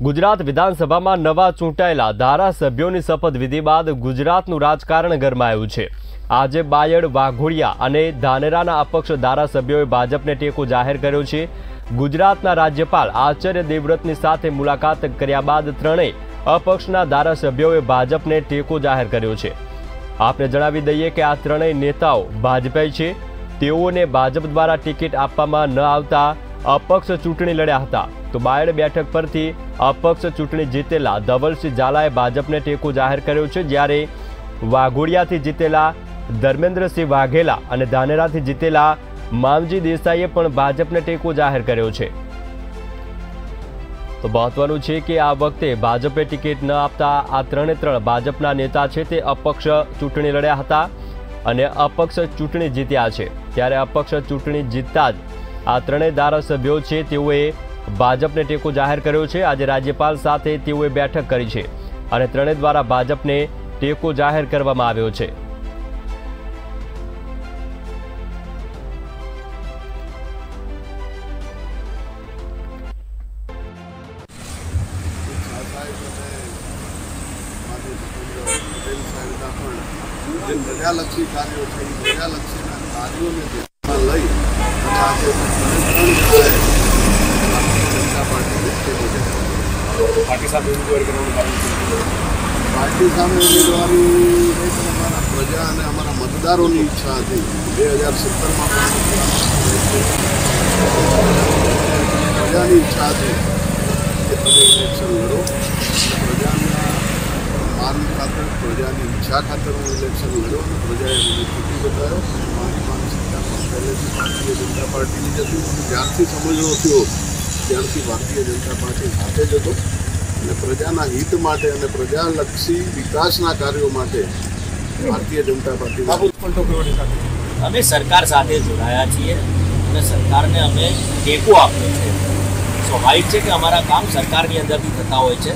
ગુજરાત વિધાનસભામાં નવા ચૂંટાયેલા ધારાસભ્યોની શપથવિધિ બાદ ગુજરાતનું રાજકારણ ગરમાયું છે. આજે બાયડ, વાઘોડિયા અને ધાનેરાના અપક્ષ ધારાસભ્યોએ ભાજપને ટેકો જાહેર કર્યો છે. ગુજરાતના રાજ્યપાલ આચાર્ય દેવવ્રતની સાથે મુલાકાત કર્યા બાદ ત્રણેય અપક્ષના ધારાસભ્યોએ ભાજપને ટેકો જાહેર કર્યો છે. આપને જણાવી દઈએ કે આ ત્રણેય નેતાઓ ભાજપાઈ છે. તેઓને ભાજપ દ્વારા ટિકિટ આપવામાં ન આવતા અપક્ષ ચૂંટણી લડ્યા હતા. તો બાયડ બેઠક પરથી અપક્ષ ચૂંટણી જીતેલા ધવલસિંહ ઝાલાએ ભાજપને ટેકો જાહેર કર્યો છે, જ્યારે વાઘોડિયાથી જીતેલા ધર્મેન્દ્રસિંહ વાઘેલા અને ધાનેરાથી જીતેલા મામજી દેસાઈએ પણ ભાજપને ટેકો જાહેર કર્યો છે. તો મહત્વનું છે કે આ વખતે ભાજપે ટિકિટ ન આપતા આ ત્રણે ત્રણ ભાજપના નેતા છે તે અપક્ષ ચૂંટણી લડ્યા હતા અને અપક્ષ ચૂંટણી જીત્યા છે. ત્યારે અપક્ષ ચૂંટણી જીતતા જ આ ત્રણેય ધારાસભ્યો છે, તેઓએ ભાજપને ટેકો જાહેર કર્યો છે. આજે રાજ્યપાલ સાથે તેઓએ બેઠક કરી છે અને ત્રણેય દ્વારા ભાજપને ટેકો જાહેર કરવામાં આવ્યો છે. પ્રજાલક્ષી કાર્યો છે, એ કાર્યોને લઈ પાર્ટી સામે ઉમેદવારી અમારા પ્રજા અને અમારા મતદારોની ઈચ્છા હતી બે હજાર સત્તરમાં પ્રજાની ઈચ્છા હતી કે તમે ઇલેક્શન લડો પ્રજાના માન ખાતર, પ્રજાની ઈચ્છા ખાતર હું ઇલેક્શન લડ્યો અને પ્રજાએ મને ચૂંટી બતાવ્યો પહેલેથી ભારતીય જનતા પાર્ટીની જ હતી મને જ્યારથી સમજવો થયો ત્યારથી ભારતીય જનતા પાર્ટી સાથે જ હતો. અને પ્રજાના હિત માટે અને પ્રજાલક્ષી વિકાસના કાર્યો માટે ભારતીય જનતા પાર્ટી અમે સરકાર સાથે જોડાયા છીએ અને સરકારને અમે ટેકો આપ્યો છે. સ્વાભાવિક છે કે અમારા કામ સરકારની અંદરથી થતા હોય છે.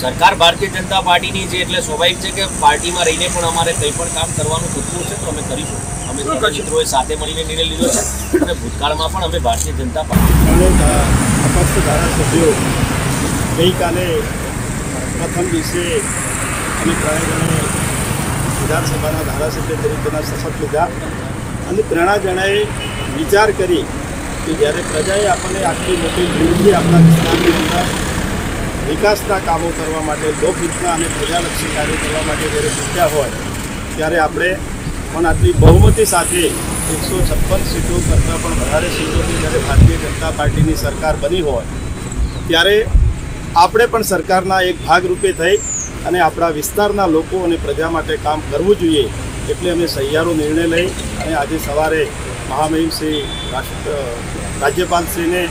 સરકાર ભારતીય જનતા પાર્ટીની છે એટલે સ્વાભાવિક છે કે પાર્ટીમાં રહીને પણ અમારે કંઈ પણ કામ કરવાનું થતું હશે તો અમે કરીશું. અમે મિત્રોએ સાથે મળીને નિર્ણય લીધો છે. અને ભૂતકાળમાં પણ અમે ભારતીય જનતા પાર્ટી અપક્ષ ધારાસભ્યો ગઈકાલે પ્રથમ દિવસે અને ત્રણેય વિધાનસભાના ધારાસભ્ય તરીકેના શપથ લીધા. અને ત્રણા જણાએ વિચાર કરી કે જ્યારે પ્રજાએ આપણને આટલી મોટી ભીડથી આપણા વિસ્તારની અંદર વિકાસના કામો કરવા માટે, લોકહિતના અને પ્રજાલક્ષી કાર્યો કરવા માટે જ્યારે ચૂક્યા હોય, ત્યારે આપણે પણ આટલી બહુમતી સાથે એકસો છપ્પન સીટો કરતાં પણ વધારે સીટોની જ્યારે ભારતીય જનતા પાર્ટીની સરકાર બની હોય, ત્યારે આપણે પણ સરકારના એક ભાગરૂપે થઈ અને આપણા વિસ્તારના લોકો અને પ્રજા માટે કામ કરવું જોઈએ એટલે અમે સહિયારો નિર્ણય લઈ અને આજે સવારે મહામહિમ શ્રી રાષ્ટ્ર રાજ્યપાલશ્રીને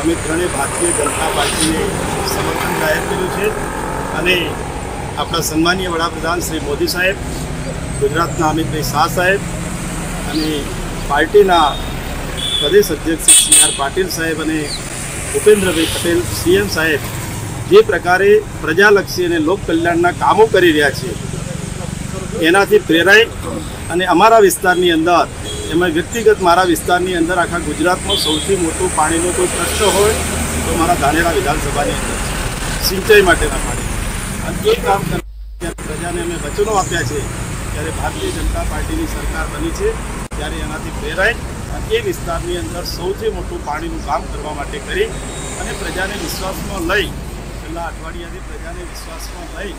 અમે ત્રણેય ભારતીય જનતા પાર્ટીને સમર્થન જાહેર કર્યું છે અને આપણા સન્માનીય વડાપ્રધાન શ્રી મોદી સાહેબ, ગુજરાતના અમિતભાઈ શાહ સાહેબ અને પાર્ટીના પ્રદેશ અધ્યક્ષ સી આર પાટીલ સાહેબ અને ભૂપેન્દ્રભાઈ પટેલ સીએમ સાહેબ જે પ્રકારે પ્રજાલક્ષી અને લોક કલ્યાણના કામો કરી રહ્યા છે, એનાથી પ્રેરાય અને અમારા વિસ્તારની અંદર એમાં વ્યક્તિગત મારા વિસ્તારની અંદર આખા ગુજરાતમાં સૌથી મોટું પાણીનો કોઈ પ્રશ્ન હોય તો મારા ધાનેરા વિધાનસભાની અંદર સિંચાઈ માટેના પાણી. અને એ કામ કરવા પ્રજાને અમે વચનો આપ્યા છે ત્યારે ભારતીય જનતા પાર્ટીની સરકાર બની છે, ત્યારે એનાથી પ્રેરાય અને એ વિસ્તારની અંદર સૌથી મોટું પાણીનું કામ કરવા માટે કરી અને પ્રજાને વિશ્વાસમાં લઈ, છેલ્લા અઠવાડિયાથી પ્રજાને વિશ્વાસમાં લઈ